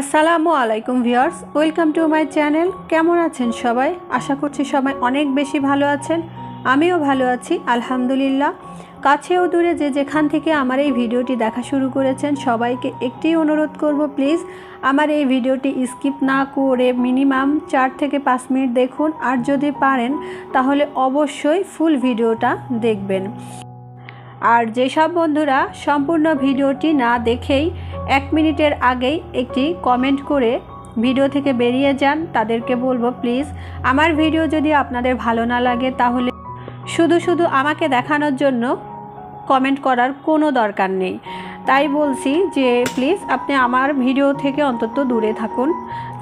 আসসালামু আলাইকুম viewers, welcome to my channel. কেমন আছেন সবাই? আশা করছি সবাই অনেক বেশি ভালো আছেন। আমিও ভালো আছি, আলহামদুলিল্লাহ। কাছেও দূরে যে যেখান থেকে আমার এই ভিডিওটি দেখা শুরু করেছেন, সবাইকে একটি অনুরোধ করব, প্লিজ আমার এই ভিডিওটি স্কিপ না করে মিনিমাম চার থেকে পাঁচ মিনিট দেখুন। আর যদি পারেন, তাহলে অবশ্যই ফুল ভিডিওটা দেখবেন। আর যেসব বন্ধুরা সম্পূর্ণ ভিডিওটি না দেখেই এক মিনিটের আগেই একটি কমেন্ট করে ভিডিও থেকে বেরিয়ে যান। তাদেরকে বলব প্লিজ আমার ভিডিও যদি আপনাদের ভালো না লাগে, তাহলে শুধু শুধু আমাকে দেখানোর জন্য কমেন্ট করার কোনো দরকার নেই। তাই বলছি যে প্লিজ আপনি আমার ভিডিও থেকে অন্তত দূরে থাকুন।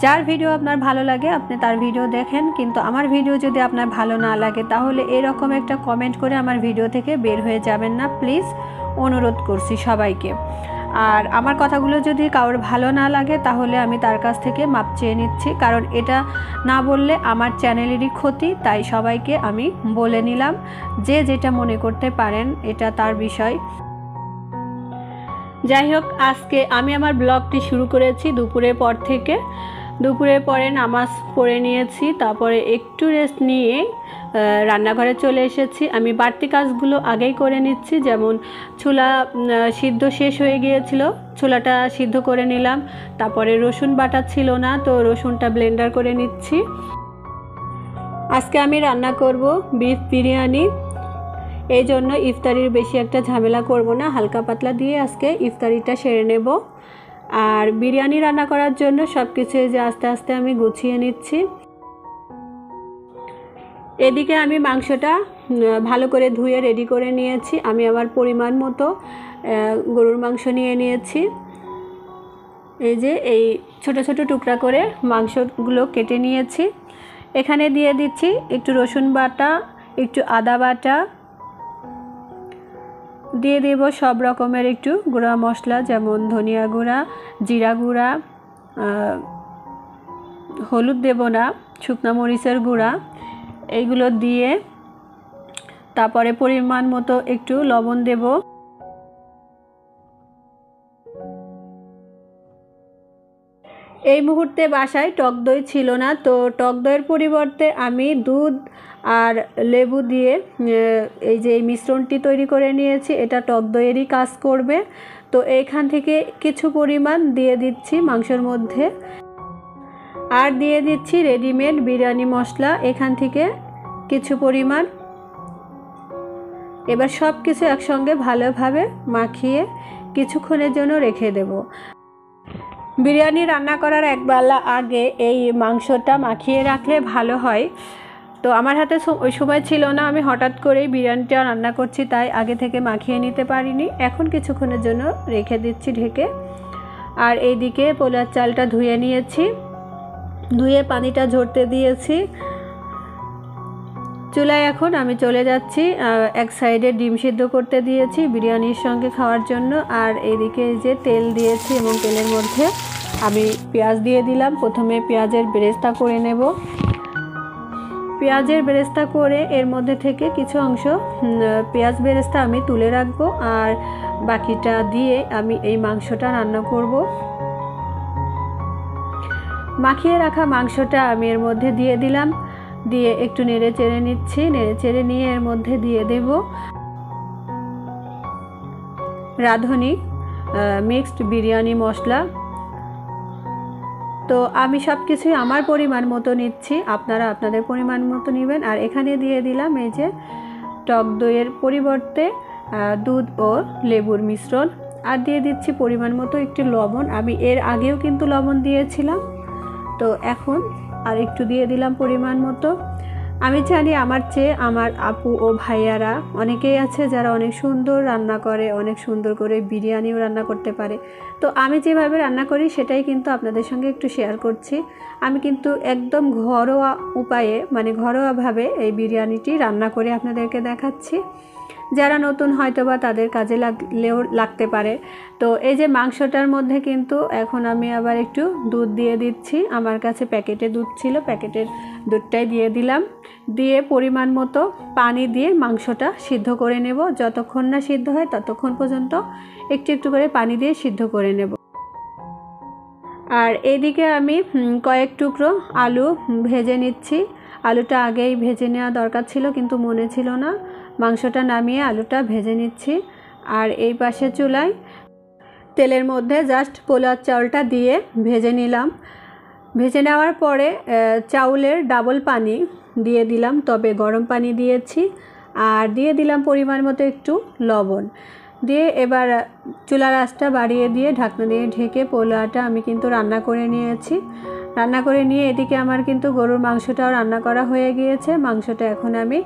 যার ভিডিও আপনার ভালো লাগে, আপনি তার ভিডিও দেখেন। কিন্তু আমার ভিডিও যদি আপনার ভালো না লাগে, তাহলে এরকম একটা কমেন্ট করে আমার ভিডিও থেকে বের হয়ে যাবেন না। প্লিজ অনুরোধ করছি সবাইকে। আর আমার কথাগুলো যদি কারোর ভালো না লাগে, তাহলে আমি তার কাছ থেকে মাপ চেয়ে নিচ্ছি। কারণ এটা না বললে আমার চ্যানেলেরই ক্ষতি, তাই সবাইকে আমি বলে নিলাম যে যেটা মনে করতে পারেন, এটা তার বিষয়। যাই হোক, আজকে আমি আমার ব্লগটি শুরু করেছি দুপুরের পর থেকে। দুপুরের পরে নামাজ পড়ে নিয়েছি, তারপরে একটু রেস্ট নিয়ে রান্নাঘরে চলে এসেছি। আমি বাড়তি কাজগুলো আগেই করে নিচ্ছি, যেমন ছোলা সিদ্ধ শেষ হয়ে গিয়েছিল, ছোলাটা সিদ্ধ করে নিলাম। তারপরে রসুন বাটা ছিল না, তো রসুনটা ব্লেন্ডার করে নিচ্ছি। আজকে আমি রান্না করব বিফ বিরিয়ানি। এই জন্য ইফতারির বেশি একটা ঝামেলা করব না, হালকা পাতলা দিয়ে আজকে ইফতারিটা সেরে নেব। আর বিরিয়ানি রান্না করার জন্য সব কিছু যে আস্তে আস্তে আমি গুছিয়ে নিচ্ছি। এদিকে আমি মাংসটা ভালো করে ধুয়ে রেডি করে নিয়েছি। আমি আমার পরিমাণ মতো গরুর মাংস নিয়ে নিয়েছি। এই যে এই ছোট ছোট টুকরা করে মাংসগুলো কেটে নিয়েছি। এখানে দিয়ে দিচ্ছি একটু রসুন বাটা, একটু আদা বাটা দিয়ে দেব সব রকমের একটু গুঁড়া মশলা, যেমন ধনিয়া গুঁড়া, জিরা গুঁড়া হলুদ দেব না, শুকনো মরিচের গুঁড়া, এইগুলো দিয়ে তারপরে পরিমাণ মতো একটু লবণ দেব। এই মুহূর্তে বাসায় টক দই ছিল না, তো টক দইয়ের পরিবর্তে আমি দুধ আর লেবু দিয়ে এই যে এই মিশ্রণটি তৈরি করে নিয়েছি, এটা টক দইয়েরই কাজ করবে। তো এইখান থেকে কিছু পরিমাণ দিয়ে দিচ্ছি মাংসের মধ্যে। আর দিয়ে দিচ্ছি রেডিমেড বিরিয়ানি মশলা, এখান থেকে কিছু পরিমাণ। এবার সব কিছু একসঙ্গে ভালোভাবে মাখিয়ে কিছুক্ষণের জন্য রেখে দেব। বিরিয়ানি রান্না করার একবেলা আগে এই মাংসটা মাখিয়ে রাখলে ভালো হয়। তো আমার হাতে ওই সময় ছিল না, আমি হঠাৎ করেই বিরিয়ানিটা রান্না করছি, তাই আগে থেকে মাখিয়ে নিতে পারিনি। এখন কিছুক্ষণের জন্য রেখে দিচ্ছি ঢেকে। আর এইদিকে পোলার চালটা ধুয়ে নিয়েছি। ধুয়ে পানিটা ঝরতে দিয়েছি। চুলায় এখন আমি চলে যাচ্ছি এক সাইডে ডিম সিদ্ধ করতে দিয়েছি বিরিয়ানির সঙ্গে খাওয়ার জন্য। আর এদিকে যে তেল দিয়েছি এবং তেলের মধ্যে আমি পেঁয়াজ দিয়ে দিলাম। প্রথমে পেঁয়াজের বেরেস্তা করে নেব। পেঁয়াজের বেরেস্তা করে এর মধ্যে থেকে কিছু অংশ পেঁয়াজ বেরেস্তা আমি তুলে রাখব। আর বাকিটা দিয়ে আমি এই মাংসটা রান্না করব। মাখিয়ে রাখা মাংসটা আমি এর মধ্যে দিয়ে দিলাম। দিয়ে একটু নেড়ে চেড়ে নিচ্ছি, নেড়ে চেড়ে নিয়ে এর মধ্যে দিয়ে দেব। রাঁধুনি মিক্সড বিরিয়ানি মশলা। তো আমি সব কিছুই আমার পরিমাণ মতো নিচ্ছি, আপনারা আপনাদের পরিমাণ মতো নেবেন। আর এখানে দিয়ে দিলাম এই যে টক দইয়ের পরিবর্তে দুধ ও লেবুর মিশ্রণ। আর দিয়ে দিচ্ছি পরিমাণ মতো একটু লবণ। আমি এর আগেও কিন্তু লবণ দিয়েছিলাম। তো এখন আর একটু দিয়ে দিলাম পরিমাণ মতো। আমি জানি আমার চেয়ে আমার আপু ও ভাইয়ারা অনেকেই আছে যারা অনেক সুন্দর রান্না করে, অনেক সুন্দর করে বিরিয়ানিও রান্না করতে পারে। তো আমি যেভাবে রান্না করি সেটাই কিন্তু আপনাদের সঙ্গে একটু শেয়ার করছি। আমি কিন্তু একদম ঘরোয়া উপায়ে মানে ঘরোয়াভাবে এই বিরিয়ানিটি রান্না করে আপনাদেরকে দেখাচ্ছি। যারা নতুন হয়তো বা তাদের কাজে লাগলেও লাগতে পারে। তো এই যে মাংসটার মধ্যে কিন্তু এখন আমি আবার একটু দুধ দিয়ে দিচ্ছি। আমার কাছে প্যাকেটে দুধ ছিল, প্যাকেটের দুধটাই দিয়ে দিলাম। দিয়ে পরিমাণ মতো পানি দিয়ে মাংসটা সিদ্ধ করে নেব। যতক্ষণ না সিদ্ধ হয় ততক্ষণ পর্যন্ত একটু একটু করে পানি দিয়ে সিদ্ধ করে নেব। আর এদিকে আমি কয়েক টুকরো আলু ভেজে নিচ্ছি। আলুটা আগেই ভেজে নেওয়া দরকার ছিল কিন্তু মনে ছিল না। মাংসটা নামিয়ে আলুটা ভেজে নিচ্ছি। আর এই পাশে চুলায় তেলের মধ্যে জাস্ট পোলার চাউলটা দিয়ে ভেজে নিলাম। ভেজে নেওয়ার পরে চাউলের ডাবল পানি দিয়ে দিলাম, তবে গরম পানি দিয়েছি। আর দিয়ে দিলাম পরিমাণ মতো একটু লবণ। দিয়ে এবার চুলার আঁচটা বাড়িয়ে দিয়ে ঢাকনা দিয়ে ঢেকে পোলাটা আমি কিন্তু রান্না করে নিয়েছি। রান্না করে নিয়ে এদিকে আমার কিন্তু গরুর মাংসটাও রান্না করা হয়ে গিয়েছে। মাংসটা এখন আমি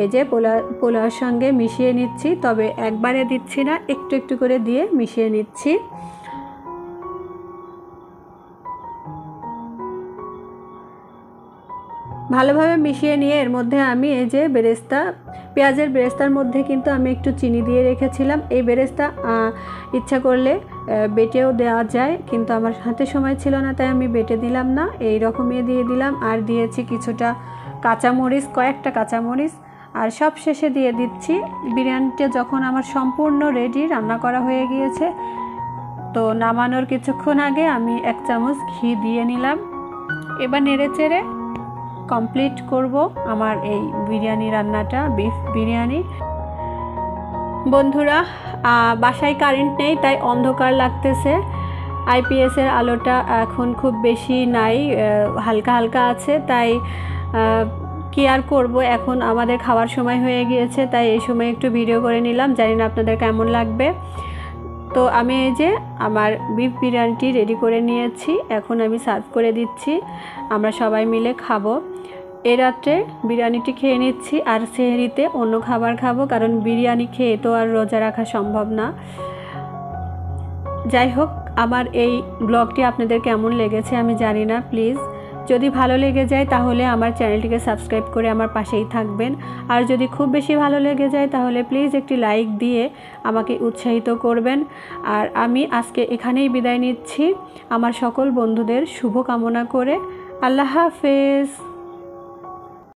এই যে পোলা, পোলাওর সঙ্গে মিশিয়ে নিচ্ছি। তবে একবারে দিচ্ছি না, একটু একটু করে দিয়ে মিশিয়ে নিচ্ছি। ভালোভাবে মিশিয়ে নিয়ে এর মধ্যে আমি এই যে বেরেস্তা, পেঁয়াজের বেরেস্তার মধ্যে কিন্তু আমি একটু চিনি দিয়ে রেখেছিলাম। এই বেরেস্তা ইচ্ছা করলে বেটেও দেওয়া যায়, কিন্তু আমার হাতে সময় ছিল না, তাই আমি বেটে দিলাম না। এই রকমই দিয়ে দিলাম, আর দিয়েছি কিছুটা কাঁচামরিচ, কয়েকটা কাঁচামরিচ। আর সব শেষে দিয়ে দিচ্ছি, বিরিয়ানিটা যখন আমার সম্পূর্ণ রেডি রান্না করা হয়ে গিয়েছে। তো নামানোর কিছুক্ষণ আগে আমি এক চামচ ঘি দিয়ে নিলাম। এবার নেড়ে চেড়ে কমপ্লিট করব আমার এই বিরিয়ানি রান্নাটা বিফ বিরিয়ানি। বন্ধুরা বাসায় কারেন্ট নেই, তাই অন্ধকার লাগতেছে। আইপিএসের আলোটা এখন খুব বেশি নাই হালকা হালকা আছে, তাই কি আর করব? এখন আমাদের খাওয়ার সময় হয়ে গিয়েছে, তাই এই সময় একটু ভিডিও করে নিলাম, জানি না আপনাদের কেমন লাগবে। তো আমি এই যে আমার বিফ বিরিয়ানিটি রেডি করে নিয়েছি, এখন আমি সার্ভ করে দিচ্ছি, আমরা সবাই মিলে খাব। এই রাত্রে বিরিয়ানিটি খেয়ে নিচ্ছি, আর সেহরিতে অন্য খাবার খাব, কারণ বিরিয়ানি খেয়ে তো আর রোজা রাখা সম্ভব না। যাই হোক, আমার এই ব্লগটি আপনাদের কেমন লেগেছে আমি জানি না, প্লিজ। যদি ভালো লেগে যায় তাহলে আমার চ্যানেলটিকে সাবস্ক্রাইব করে আমার পাশেই থাকবেন। আর যদি খুব বেশি ভালো লেগে যায় তাহলে প্লিজ একটি লাইক দিয়ে আমাকে উৎসাহিত করবেন। আর আমি আজকে এখানেই বিদায় নিচ্ছি। আমার সকল বন্ধুদের শুভ কামনা করে আল্লাহ হাফেজ।